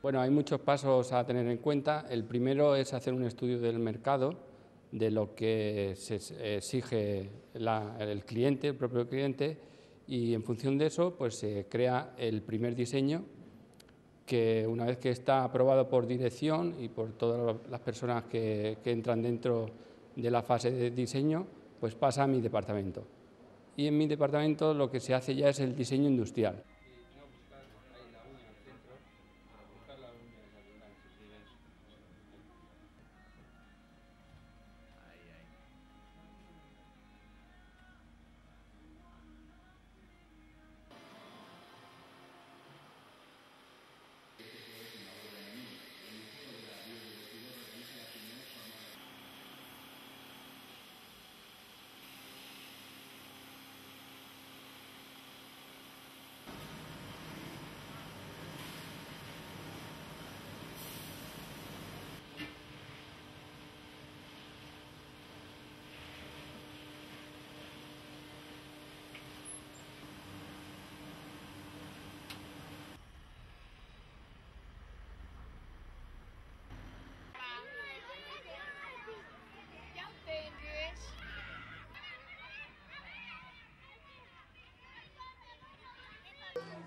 Bueno, hay muchos pasos a tener en cuenta. El primero es hacer un estudio del mercado, de lo que se exige el cliente, el propio cliente, y en función de eso pues se crea el primer diseño que una vez que está aprobado por dirección y por todas las personas que, que entran dentro de la fase de diseño, pues pasa a mi departamento. Y en mi departamento lo que se hace ya es el diseño industrial.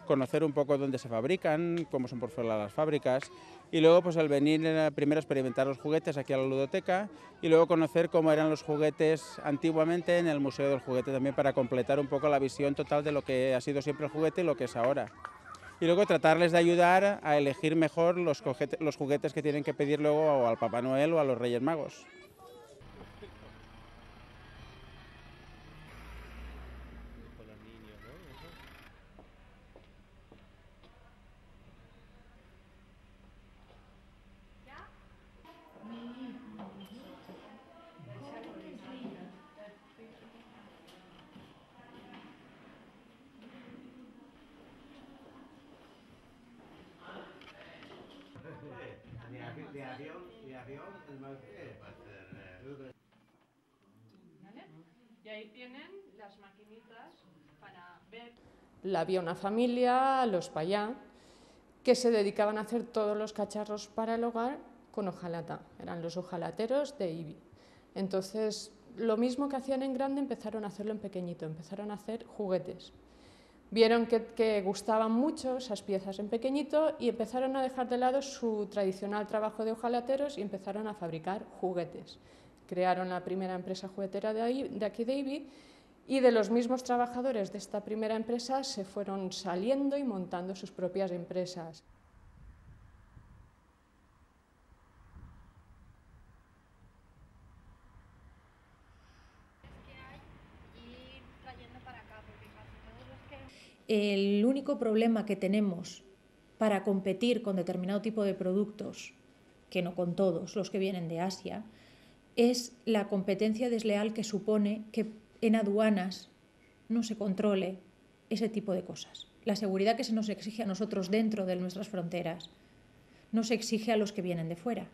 Conocer un poco dónde se fabrican, cómo son por fuera las fábricas y luego pues al venir eh, primero experimentar los juguetes aquí a la ludoteca y luego conocer cómo eran los juguetes antiguamente en el Museo del Juguete también para completar un poco la visión total de lo que ha sido siempre el juguete y lo que es ahora. Y luego tratarles de ayudar a elegir mejor los, los juguetes que tienen que pedir luego al Papá Noel o a los Reyes Magos. Y ahí tienen las maquinitas para ver. La había una familia, los Payá, que se dedicaban a hacer todos los cacharros para el hogar con hojalata. Eran los hojalateros de IBI. Entonces, lo mismo que hacían en grande, empezaron a hacerlo en pequeñito, empezaron a hacer juguetes. Vieron que, gustaban mucho esas piezas en pequeñito y empezaron a dejar de lado su tradicional trabajo de hojalateros y empezaron a fabricar juguetes. Crearon la primera empresa juguetera de, de aquí de Ibi y de los mismos trabajadores de esta primera empresa se fueron saliendo y montando sus propias empresas. El único problema que tenemos para competir con determinado tipo de productos, que no con todos los que vienen de Asia, es la competencia desleal que supone que en aduanas no se controle ese tipo de cosas. La seguridad que se nos exige a nosotros dentro de nuestras fronteras no se exige a los que vienen de fuera.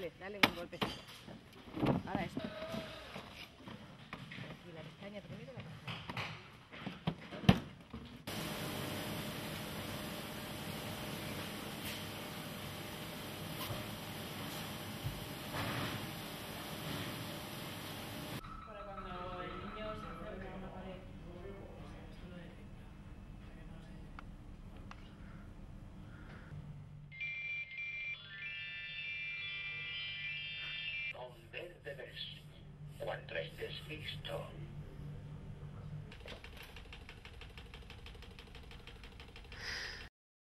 Dale, dale un golpecito. Ahora esto. Verde ves. Cuando estés listo,